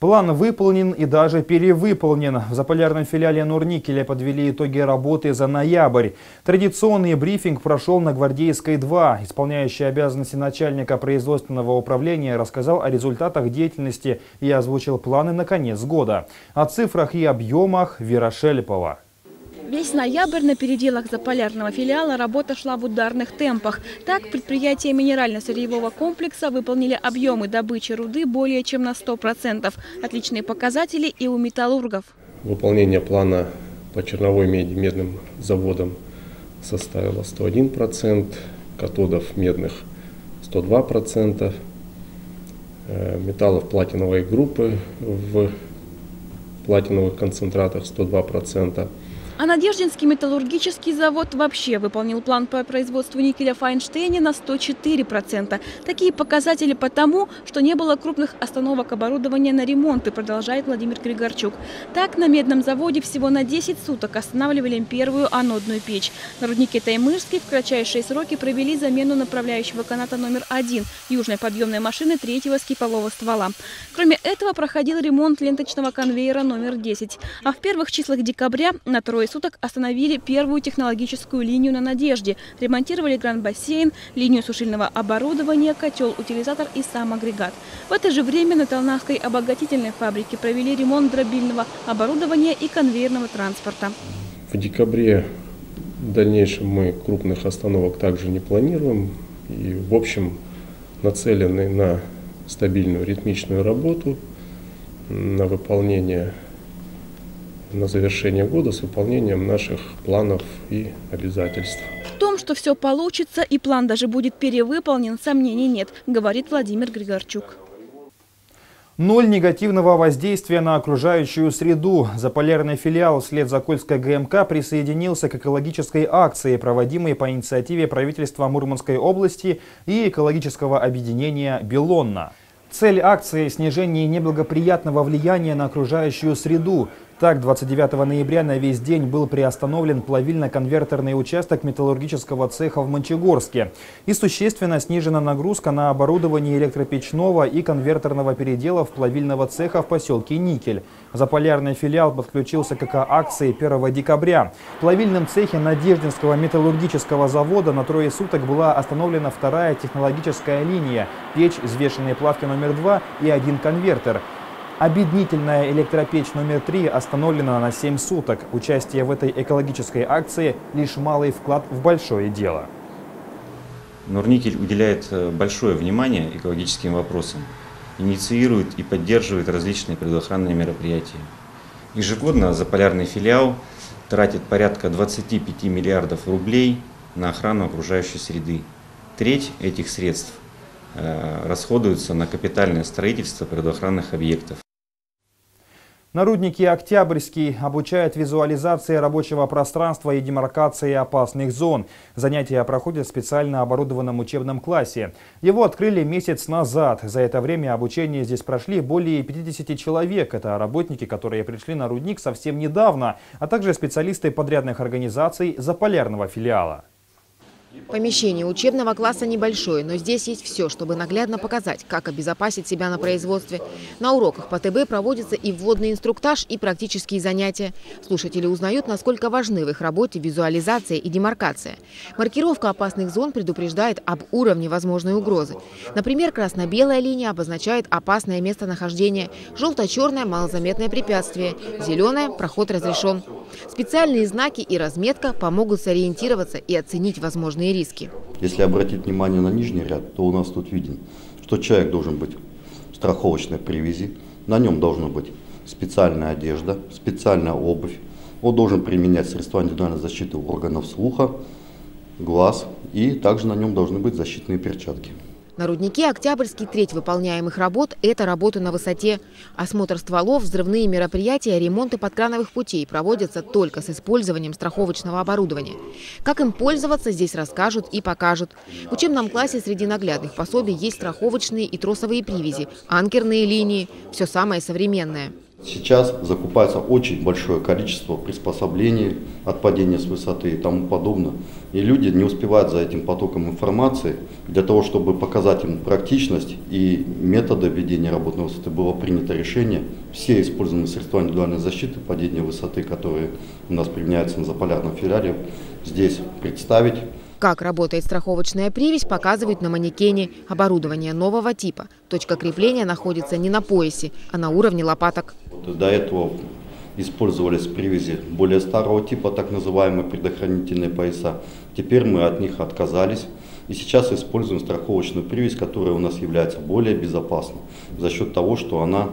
План выполнен и даже перевыполнен. В заполярном филиале Нурникеля подвели итоги работы за ноябрь. Традиционный брифинг прошел на Гвардейской 2. Исполняющий обязанности начальника производственного управления рассказал о результатах деятельности и озвучил планы на конец года. О цифрах и объемах Вера Шелепова. Весь ноябрь на переделах заполярного филиала работа шла в ударных темпах. Так, предприятия минерально-сырьевого комплекса выполнили объемы добычи руды более чем на 100%. Отличные показатели и у металлургов. Выполнение плана по черновой меди медным заводам составило 101%, катодов медных 102%, э, металлов платиновой группы в платиновых концентратах 102%. А Надеждинский металлургический завод вообще выполнил план по производству никеля Файнштейне на 104%. Такие показатели потому, что не было крупных остановок оборудования на ремонт, продолжает Владимир Григорчук. Так, на медном заводе всего на 10 суток останавливали первую анодную печь. На руднике Таймырский в кратчайшие сроки провели замену направляющего каната номер один южной подъемной машины третьего скипового ствола. Кроме этого, проходил ремонт ленточного конвейера номер 10. А в первых числах декабря на трое суток остановили первую технологическую линию на «Надежде». Ремонтировали гранд-бассейн, линию сушильного оборудования, котел, утилизатор и сам агрегат. В это же время на Толнавской обогатительной фабрике провели ремонт дробильного оборудования и конвейерного транспорта. В декабре в дальнейшем мы крупных остановок также не планируем. И, в общем, нацелены на стабильную ритмичную работу, на выполнение на завершение года с выполнением наших планов и обязательств. В том, что все получится и план даже будет перевыполнен, сомнений нет, говорит Владимир Григорчук. Ноль негативного воздействия на окружающую среду. Заполярный филиал вслед за Кольской ГМК присоединился к экологической акции, проводимой по инициативе правительства Мурманской области и экологического объединения «Белонна». Цель акции – снижение неблагоприятного влияния на окружающую среду. Так, 29 ноября на весь день был приостановлен плавильно-конвертерный участок металлургического цеха в Мончегорске. И существенно снижена нагрузка на оборудование электропечного и конвертерного переделов плавильного цеха в поселке Никель. Заполярный филиал подключился к акции 1 декабря. В плавильном цехе Надеждинского металлургического завода на трое суток была остановлена вторая технологическая линия, печь взвешенной плавки номер 2 и один конвертер. Объединительная электропечь номер 3 остановлена на 7 суток. Участие в этой экологической акции – лишь малый вклад в большое дело. Норникель уделяет э, большое внимание экологическим вопросам, инициирует и поддерживает различные предохранные мероприятия. Ежегодно заполярный филиал тратит порядка 25 миллиардов рублей на охрану окружающей среды. Треть этих средств э, расходуется на капитальное строительство предохранных объектов. На руднике «Октябрьский» обучают визуализации рабочего пространства и демаркации опасных зон. Занятия проходят в специально оборудованном учебном классе. Его открыли месяц назад. За это время обучение здесь прошли более 50 человек. Это работники, которые пришли на рудник совсем недавно, а также специалисты подрядных организаций заполярного филиала. Помещение учебного класса небольшое, но здесь есть все, чтобы наглядно показать, как обезопасить себя на производстве. На уроках по ТБ проводится и вводный инструктаж, и практические занятия. Слушатели узнают, насколько важны в их работе визуализация и демаркация. Маркировка опасных зон предупреждает об уровне возможной угрозы. Например, красно-белая линия обозначает опасное местонахождение, желто-черное – малозаметное препятствие, зеленое – проход разрешен. Специальные знаки и разметка помогут сориентироваться и оценить возможные риски. Если обратить внимание на нижний ряд, то у нас тут виден, что человек должен быть в страховочной привязи, на нем должна быть специальная одежда, специальная обувь. Он должен применять средства индивидуальной защиты органов слуха, глаз и также на нем должны быть защитные перчатки. На руднике «Октябрьский» треть выполняемых работ – это работы на высоте. Осмотр стволов, взрывные мероприятия, ремонты подкрановых путей проводятся только с использованием страховочного оборудования. Как им пользоваться, здесь расскажут и покажут. В учебном классе среди наглядных пособий есть страховочные и тросовые привязи, анкерные линии – все самое современное. Сейчас закупается очень большое количество приспособлений от падения с высоты и тому подобное. И люди не успевают за этим потоком информации. Для того, чтобы показать им практичность и методы ведения работы на высоты, было принято решение все использованные средства индивидуальной защиты падения высоты, которые у нас применяются на заполярном филиале, здесь представить как работает страховочная привязь, показывают на манекене. Оборудование нового типа. Точка крепления находится не на поясе, а на уровне лопаток. До этого использовались привязи более старого типа, так называемые предохранительные пояса. Теперь мы от них отказались. И сейчас используем страховочную привязь, которая у нас является более безопасной за счет того, что она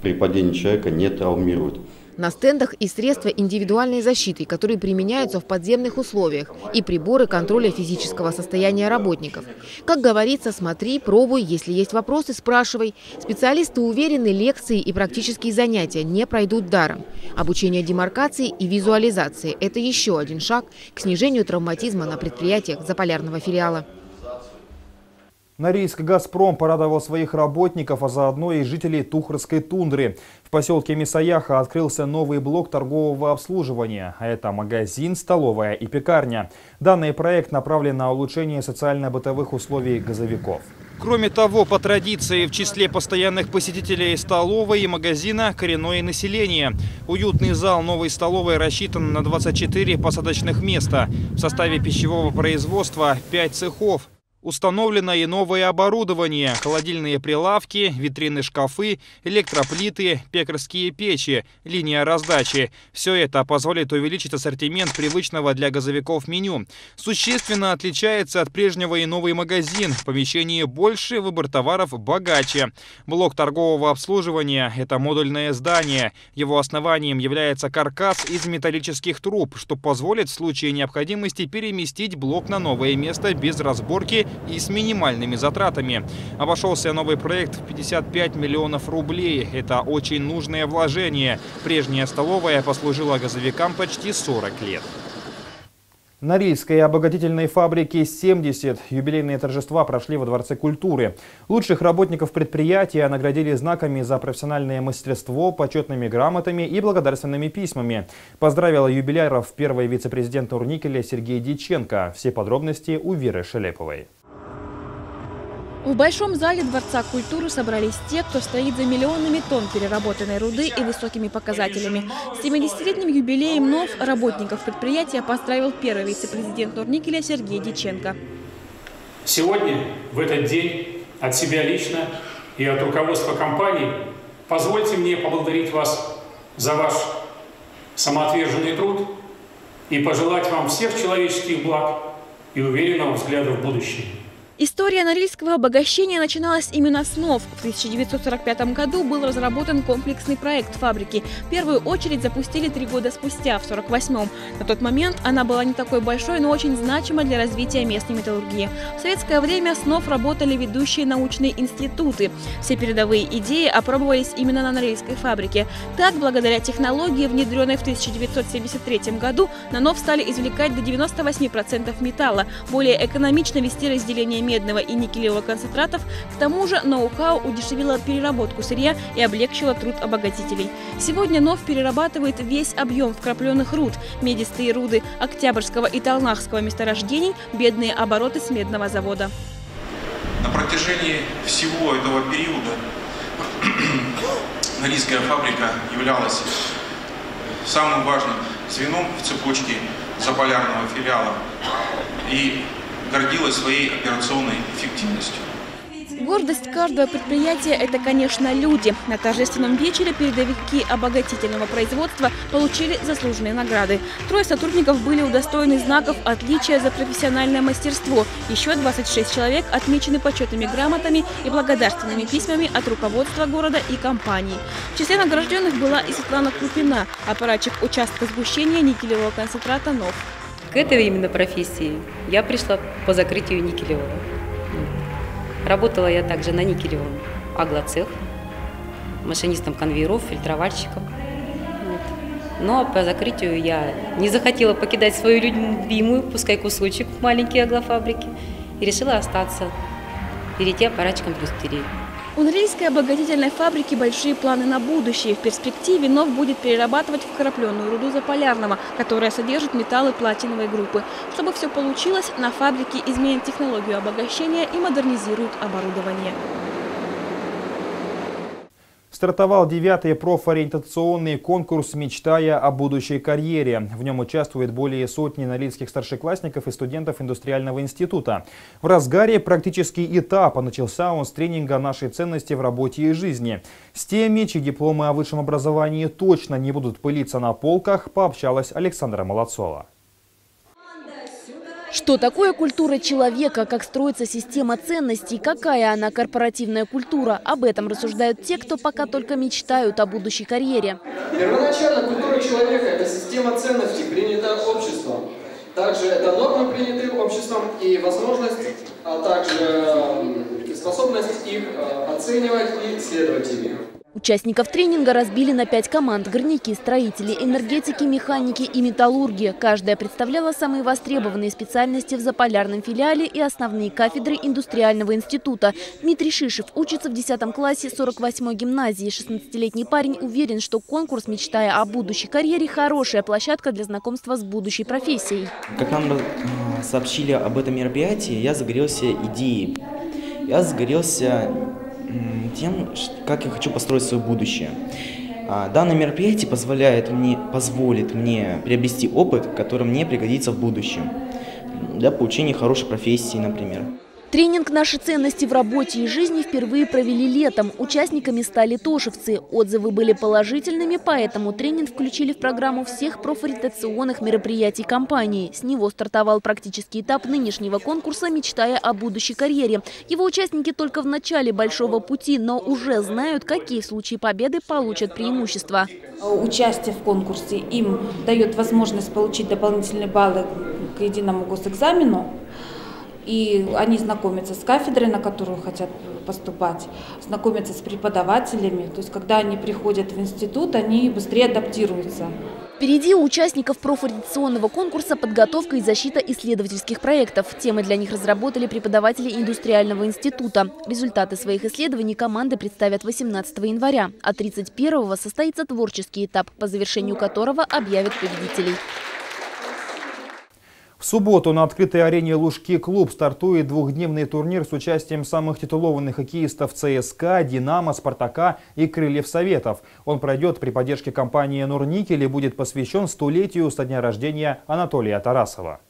при падении человека не травмирует. На стендах и средства индивидуальной защиты, которые применяются в подземных условиях, и приборы контроля физического состояния работников. Как говорится, смотри, пробуй, если есть вопросы, спрашивай. Специалисты уверены, лекции и практические занятия не пройдут даром. Обучение демаркации и визуализации – это еще один шаг к снижению травматизма на предприятиях заполярного филиала. Норильск «Газпром» порадовал своих работников, а заодно и жителей Тухрской тундры. В поселке Мисаяха открылся новый блок торгового обслуживания. А это магазин, столовая и пекарня. Данный проект направлен на улучшение социально-бытовых условий газовиков. Кроме того, по традиции, в числе постоянных посетителей столовой и магазина коренное население. Уютный зал новой столовой рассчитан на 24 посадочных места. В составе пищевого производства 5 цехов. Установлено и новое оборудование, холодильные прилавки, витрины шкафы, электроплиты, пекарские печи, линия раздачи. Все это позволит увеличить ассортимент привычного для газовиков меню. Существенно отличается от прежнего и новый магазин. В помещении больше, выбор товаров богаче. Блок торгового обслуживания – это модульное здание. Его основанием является каркас из металлических труб, что позволит в случае необходимости переместить блок на новое место без разборки и с минимальными затратами. Обошелся новый проект в 55 миллионов рублей. Это очень нужное вложение. Прежняя столовая послужила газовикам почти 40 лет. На Рильской обогатительной фабрике 70 юбилейные торжества прошли во Дворце культуры. Лучших работников предприятия наградили знаками за профессиональное мастерство, почетными грамотами и благодарственными письмами. Поздравила юбиляров первый вице-президент Урникеля Сергей Диченко. Все подробности у Веры Шелеповой. В Большом зале Дворца культуры собрались те, кто стоит за миллионами тонн переработанной руды и высокими показателями. С 70-летним юбилеем НОВ работников предприятия поздравил первый вице-президент Норникеля Сергей Диченко. Сегодня, в этот день, от себя лично и от руководства компании, позвольте мне поблагодарить вас за ваш самоотверженный труд и пожелать вам всех человеческих благ и уверенного взгляда в будущее. История норильского обогащения начиналась именно с НОВ. В 1945 году был разработан комплексный проект фабрики. Первую очередь запустили три года спустя, в 1948-м. На тот момент она была не такой большой, но очень значима для развития местной металлургии. В советское время с НОВ работали ведущие научные институты. Все передовые идеи опробовались именно на норильской фабрике. Так, благодаря технологии, внедренной в 1973 году, на НОВ стали извлекать до 98% металла. Более экономично вести разделение медного и никелевого концентратов. К тому же ноу-хау удешевило переработку сырья и облегчило труд обогатителей. Сегодня НОВ перерабатывает весь объем вкрапленных руд, медистые руды Октябрьского и Толнахского месторождений, бедные обороты с медного завода. На протяжении всего этого периода Норильская фабрика являлась самым важным звеном в цепочке заполярного филиала. И гордилась своей операционной эффективностью. Гордость каждого предприятия – это, конечно, люди. На торжественном вечере передовики обогатительного производства получили заслуженные награды. Трое сотрудников были удостоены знаков отличия за профессиональное мастерство. Еще 26 человек отмечены почетными грамотами и благодарственными письмами от руководства города и компании. В числе награжденных была и Светлана Крупина, аппаратчик участка сгущения никелевого концентрата НОВ. К этой именно профессии я пришла по закрытию никелевого. Работала я также на никелевом аглоцех, машинистом конвейеров, фильтровальщиком. Вот. Но по закрытию я не захотела покидать свою любимую, пускай кусочек, маленькие аглофабрики, и решила остаться, перейти аппаратчиком в индустрию. У Норильской обогатительной фабрики большие планы на будущее. В перспективе НОВ будет перерабатывать вкрапленную руду заполярного, которая содержит металлы платиновой группы. Чтобы все получилось, на фабрике изменят технологию обогащения и модернизируют оборудование. Стартовал девятый профориентационный конкурс «Мечтая о будущей карьере». В нем участвует более сотни норильских старшеклассников и студентов индустриального института. В разгаре практический этап, а начался он с тренинга «Наши ценности в работе и жизни». С теми, чьи дипломы о высшем образовании точно не будут пылиться на полках, пообщалась Александра Молодцова. Что такое культура человека, как строится система ценностей, какая она корпоративная культура? Об этом рассуждают те, кто пока только мечтают о будущей карьере. Первоначально культура человека – это система ценностей, принятая обществом. Также это нормы, принятые обществом, и возможность, а также способность их э, оценивать и следовать ими. Участников тренинга разбили на пять команд – горняки, строители, энергетики, механики и металлурги. Каждая представляла самые востребованные специальности в заполярном филиале и основные кафедры индустриального института. Дмитрий Шишев учится в 10 классе 48-й гимназии. 16-летний парень уверен, что конкурс, мечтая о будущей карьере, хорошая площадка для знакомства с будущей профессией. Как нам э, сообщили об этом мероприятии, я загорелся идеей. Я загорелся тем, как я хочу построить свое будущее. А, данное мероприятие позволяет мне, позволит мне приобрести опыт, который мне пригодится в будущем для получения хорошей профессии, например. Тренинг «Наши ценности в работе и жизни» впервые провели летом. Участниками стали тошевцы. Отзывы были положительными, поэтому тренинг включили в программу всех профориентационных мероприятий компании. С него стартовал практический этап нынешнего конкурса «Мечтая о будущей карьере». Его участники только в начале большого пути, но уже знают, какие в случае победы получат преимущества. Участие в конкурсе им дает возможность получить дополнительные баллы к единому госэкзамену и они знакомятся с кафедрой, на которую хотят поступать, знакомятся с преподавателями. То есть, когда они приходят в институт, они быстрее адаптируются. Впереди у участников профориентационного конкурса подготовка и защита исследовательских проектов. Темы для них разработали преподаватели индустриального института. Результаты своих исследований команды представят 18 января, а 31 состоится творческий этап, по завершению которого объявят победителей. В субботу на открытой арене «Лужки клуб» стартует двухдневный турнир с участием самых титулованных хоккеистов ЦСКА, «Динамо», «Спартака» и «Крыльев Советов». Он пройдет при поддержке компании «Норникель» и будет посвящен столетию со дня рождения Анатолия Тарасова.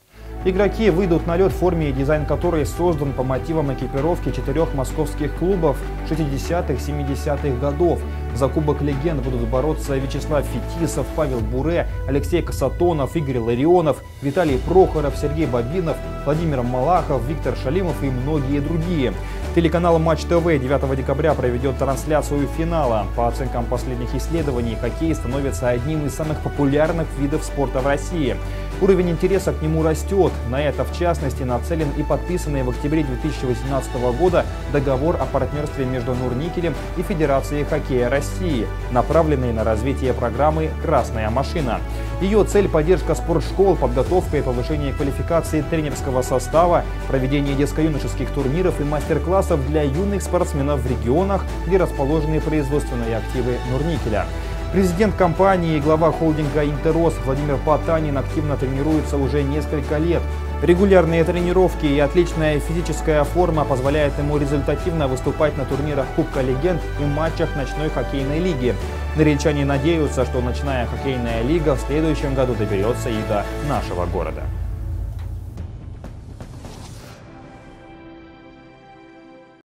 Игроки выйдут на лед в форме, дизайн которой создан по мотивам экипировки четырех московских клубов 60-70-х годов. За Кубок Легенд будут бороться Вячеслав Фетисов, Павел Буре, Алексей Касатонов, Игорь Ларионов, Виталий Прохоров, Сергей Бабинов, Владимир Малахов, Виктор Шалимов и многие другие. Телеканал Матч ТВ 9 декабря проведет трансляцию финала. По оценкам последних исследований, хоккей становится одним из самых популярных видов спорта в России. Уровень интереса к нему растет. На это, в частности, нацелен и подписанный в октябре 2018 года договор о партнерстве между Нурникелем и Федерацией хоккея России, направленный на развитие программы «Красная машина». Ее цель – поддержка спортшкол, подготовка и повышение квалификации тренерского состава, проведение детско-юношеских турниров и мастер-классов для юных спортсменов в регионах, где расположены производственные активы Нурникеля. Президент компании и глава холдинга «Интерос» Владимир Потанин активно тренируется уже несколько лет. Регулярные тренировки и отличная физическая форма позволяют ему результативно выступать на турнирах Кубка Легенд и матчах ночной хоккейной лиги. Норильчане надеются, что ночная хоккейная лига в следующем году доберется и до нашего города.